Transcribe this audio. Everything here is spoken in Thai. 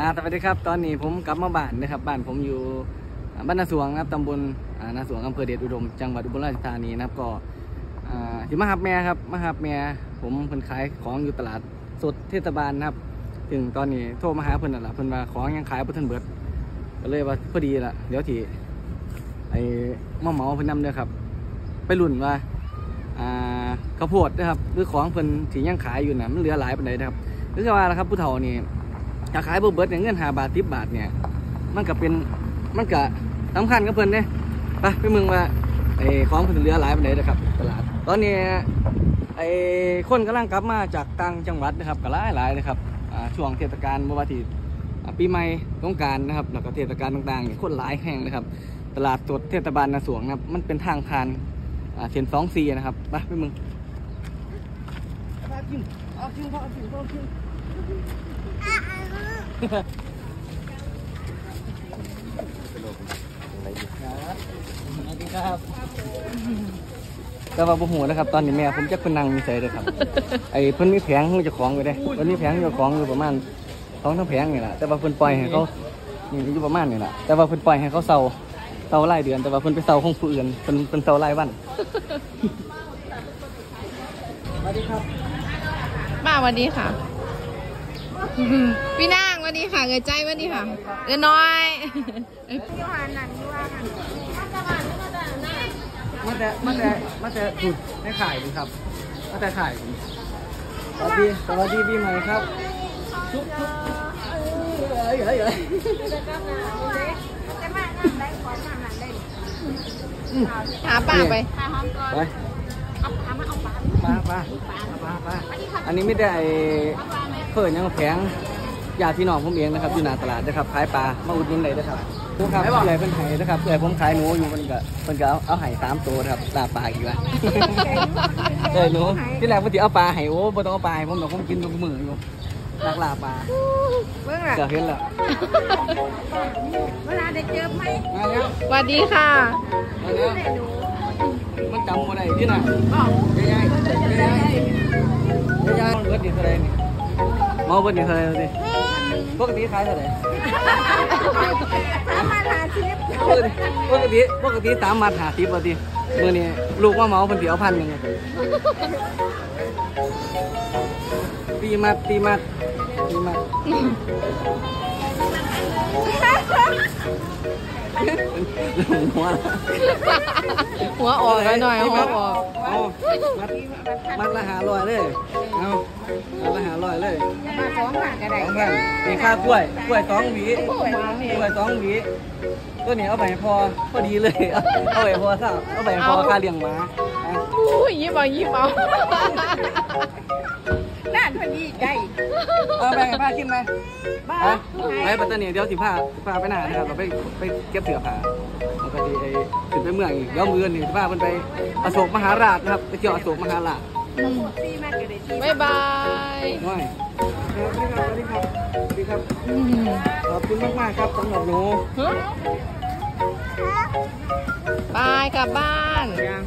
อ่าสวัสดีครับ ตอนนี้ผมกลับมาบ้านนะครับ บ้านผมอยู่บ้านนาสวงนะครับตำบลนาสวงอำเภอเดชอุดม จังหวัดอุบลราชธานีนะครับ ก็ที่มาหับแม่ครับมาหับแม่ผมเพิ่นขายของอยู่ตลาดสดเทศบาลนะครับ ถึงตอนนี้โทรมาหาเพิ่นนั่นแหละเพิ่นว่าของยังขายบ่ทันเบิด ก็เลยว่าพอดีละเดี๋ยวที่ไอ้มาเหมาเพิ่นนำเด้อครับ ไปรุ่นว่าอ่าข้าวโพดนะครับหรือของเพิ่นที่ยังขายอยู่น่ะมันเหลือหลายปานใดนะครับหรือว่านะครับผู้เฒ่านี่ ถ้าขายบ่เบิดเนี่ยเงิน5บาท10บาทเนี่ย มันก็เป็นมันก็สำคัญกับเพิ่นเด้ไปไปเมืองว่าไอ้ของเพิ่นเหลือหลายปานใดนะครับตลาด ตอนนี้ไอ้คนกำลังกลับมาจากต่างจังหวัดนะครับก็หลายหลายนะครับช่วงเทศกาลบ่ว่าที่ปีใหม่สงการนะครับแล้วก็เทศกาลต่างๆเนี่ยคนหลายแห่งนะครับ ตลาดสดเทศบาลนาสวงนะครับมันเป็นทางผ่านเส้นสองซีนะครับไปไปมึงเอากินเอากินเอากินเอากิน ครับสวัสดีครับก็ว่าบุหัวนะครับ ตอนนี้แม่ผมจะคนนั่งมีใส่เลยครับ ไอ้เพิ่นมีแผงของเจ้าของอยู่เด้เพิ่นมีแผงเจ้าของอยู่ประมาณสองทั้งแผงนี่แหละแต่ว่าเพิ่นปล่อยให้เขานี่อยู่ประมาณนี่แหละแต่ว่าเพิ่นปล่อยให้เขาเซาเซารายเดือน แต่ว่าเพิ่นไปเซาของผู้อื่นเพิ่นเพิ่นเซารายวันสวัสดีครับ มาวันนี้ค่ะ พี่นางวันนี้ค่ะเงยใจวันนี้ค่ะเงยน้อยมาแต่มาแต่มาแต่ถูดให้ขายดีครับมาแต่ขายดีสวัสดีสวัสดีปีใหม่ครับชุบชุบเอ้ยเอ้ยเอ้ยอืมหาป่าไปไปปลาปลาปลาปลาอันนี้ไม่ได้ไอ้ เพิ่นยังแผงญาติพี่น้องผมเองนะครับอยู่หน้าตลาดนะครับขายปลามาอุดหนุนเลยนะครับผู้ครับเอื่อยเป็นไห้นะครับเอื่อยผมขายหนูอยู่มันก็มันก็เอาเอาไห้สามตัวนะครับลาปลาอีกแล้วเอ้ยหนูที่แรกผมจะเอาปลาไห้โอ้บ่ต้องเอาปลาให้ผมหรอกผมกินทุกมื้ออยู่รักลาปลาเมื่อไหร่เกิดเห็นแล้วเวลาได้เจอไหมมาแล้วสวัสดีค่ะมาแล้วมันจำบ่ได้ที่น่ะยายยายยายยายเบิดดิเท่าไหร่นี่เมาเบิดดิเท่าไหร่ดิปกติขายเท่าไหร่สามพันห้าสิบปกติปกติสามมัดหาสิบาทีมื่อนี้ลูกว่าเมาเพิ่นสิเอาพันหนึงอะตีมัดตีมัดตีมัด หัวละหัวออกแล้วหน่อยหัวออกเอามัดมัดละหาลอยเลยเอามัดละหาลอยเลยมาสองพันก็ได้สองพันมีค่ากล้วยกล้วยสองหวีกล้วยสองหวีตัวนี้เอาไปให้พอพอดีเลยเอาเอาไปให้พอซะเอาไปให้พอค่าเลี้ยงหมาอะอู้ยยิ้มเอายิ้มเอา เอาไปให้ป้ากินไหมบ้าฮะไปปัตตานีเดี๋ยวสิพาพาไปหนานะครับเราไปไปเก็บเสื้อผ้าปกติไอ้ถึงไปเมืองอีกเดี๋ยวมือนี่สิพาเพิ่นไปอโศกมหาราชนะครับไปเที่ยวอโศกมหาราชตีมากก็ได้ที่บ๊ายบายน้อยสวัสดีครับสวัสดีครับสวัสดีครับอืมขอบคุณมากๆครับสำหรับหนูไปกลับบ้านยัง